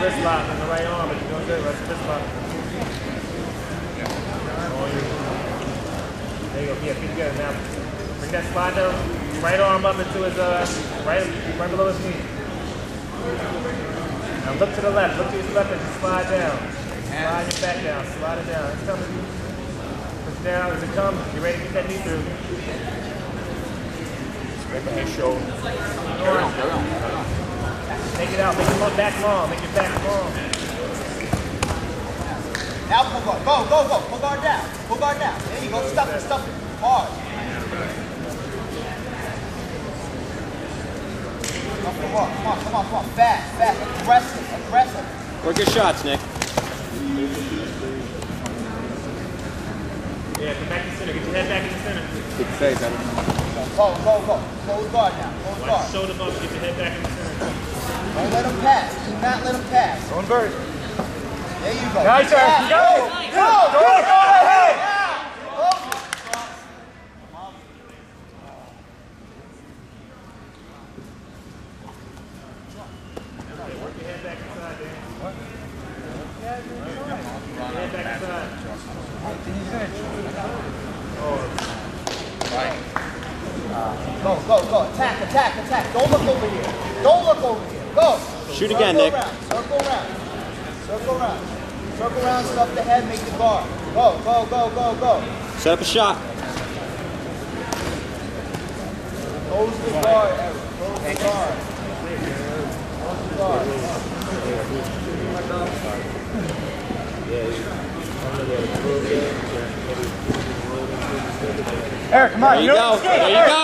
wrist lock on the right arm. If you're doing good, watch your wrist lock. There you go. Yeah, keep together now. Bring that slide down. Right arm up into his uh right right below his knee. Now look to the left. Look to his left as you slide down. Slide your back down. Slide it down. It's coming. Push it down as it comes. Get ready to get that knee through. Right behind his shoulder. Carry on, carry on, carry on. Take it out. Make your back long. Make your back long. Now pull guard. Go, go, go. Pull guard down. Pull guard down. There you go. Stuff it, stuff it. Hard. Come on, come on, come on, come on. Fast, fast. Aggressive, aggressive. Work your shots, Nick. Yeah, come back to center. Get your head back in the center. Keep your face, Evan. Go, go, go. Close guard now. Close guard. your shoulder bump. Get your head back in the center. Don't let him pass. Do not let him pass. Going bird. There you go. Nice. Go, go, go, go ahead. Go. Work your head back inside, Dan. What? Head back inside. Go, go, go. Attack, attack, attack. Don't look over here. Don't look over here. Go. Shoot Circle again, Nick. Around. Circle around. Circle around. Circle around, stuff the head, make the guard. Go, go, go, go, go. Set up a shot. Close the guard, Eric. Close the guard. Close the guard. Eric, come on. There you go. There you go.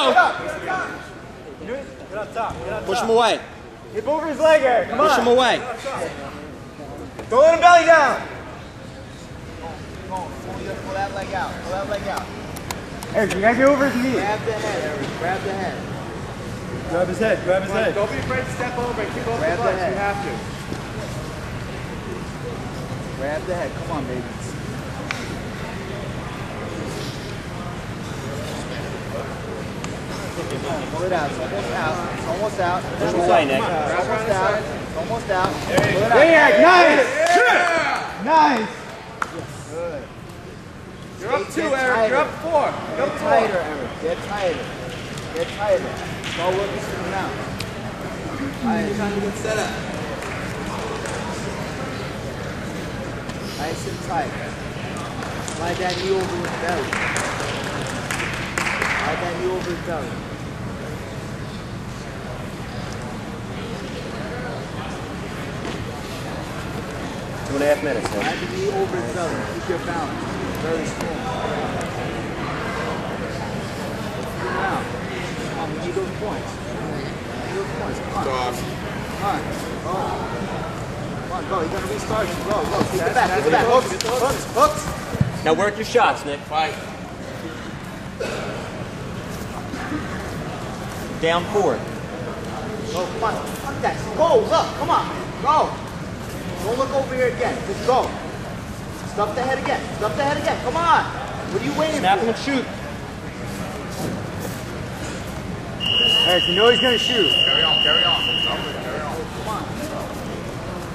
Get up top. Get up Push him away. Hip over his leg, Eric. Come Push him away. Don't let him belly down. Go, pull, pull that leg out. Pull that leg out. Eric, you gotta get over his knee. Grab the head, Eric. Grab the head. Grab his head. Grab his head. Don't be afraid to step over and kick over Grab the the butts. head. You have to. Grab the head. Come on, baby. Pull it out. It's almost out. It's almost out. Push him away, Nick. Almost out. Almost out. Pull it out. Nice. Nice. You're up two. Eric. You're up four. You're up tighter, Eric. Get tighter. Get tighter. Go work this thing out. Alright, trying to get set up. Nice and tight. Slide that knee over his belly. Slide that knee over his belly. And a half minutes, Nick. Slide the knee over his belly. Keep your balance. Very strong. Let's get it out. Come on, we need those points. We need those points. Come on. Come on. Go. Come on, go. You gotta restart. Go, go. Keep it back. Keep it back. Hooks. Hooks. Hooks. Now work your shots, Nick. Fight. Down forward. Go. Come on. Fuck that. Go. Look. Come on. Go. Don't look over here again. Just go. Stuff the head again. Stuff the head again. Come on. What are you waiting Snap him for? and shoot. Eric, you know he's gonna shoot. Carry on, carry on. Carry on.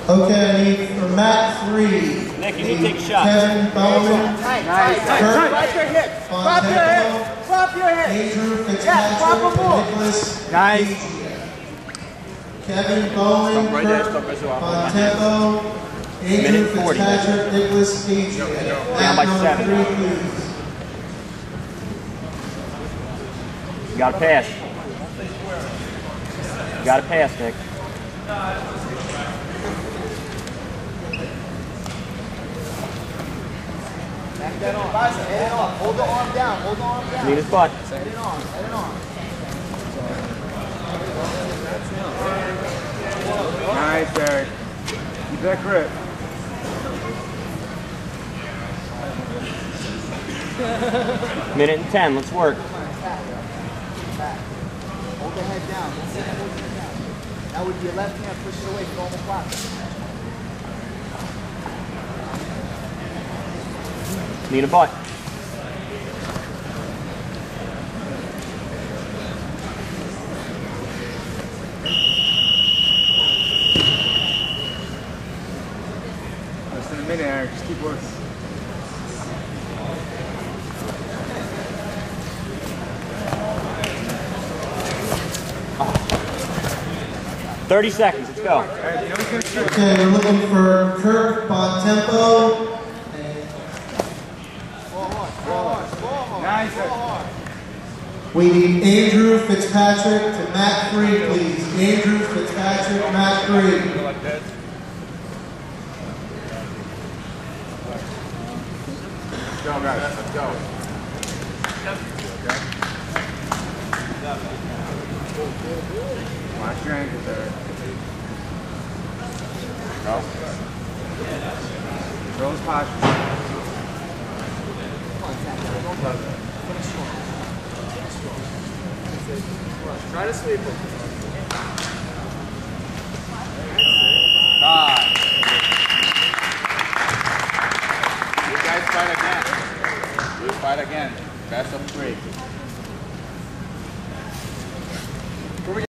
Okay, I need for mat three. Nick, you need to take shots. Kevin Bowman, Tight, tight, tight. Kurt Drop your hips. Drop your hips. Drop your hips. Andrew Yeah, drop Fitzpatrick, them all. and Nicholas. Nice. Beatty. Kevin Bowman, Stop right there, Kurt stop right there. Bontempo, Andrew Minute 40. Fitzpatrick, Nicholas Beatty. Down by seven. three, please. You gotta pass. You gotta pass, Nick. Back that on. Head it on. Hold the arm down. Hold the arm down. Need his butt. Head it on. Head it on. Nice, Eric. Keep that grip. Minute and ten. Let's work. Hold the head down. Hold the head down. Now with your left hand, push it away from normal clock. Need a butt. a minute, Eric. Just keep working. Thirty seconds. Let's go. Okay, we're looking for Kirk Bontempo. We need Andrew Fitzpatrick to Matt Free, please. Andrew Fitzpatrick, Matt Free. Let's go, guys. Let's go. Watch your ankles there. Go. His posture. Try to sweep him. You guys fight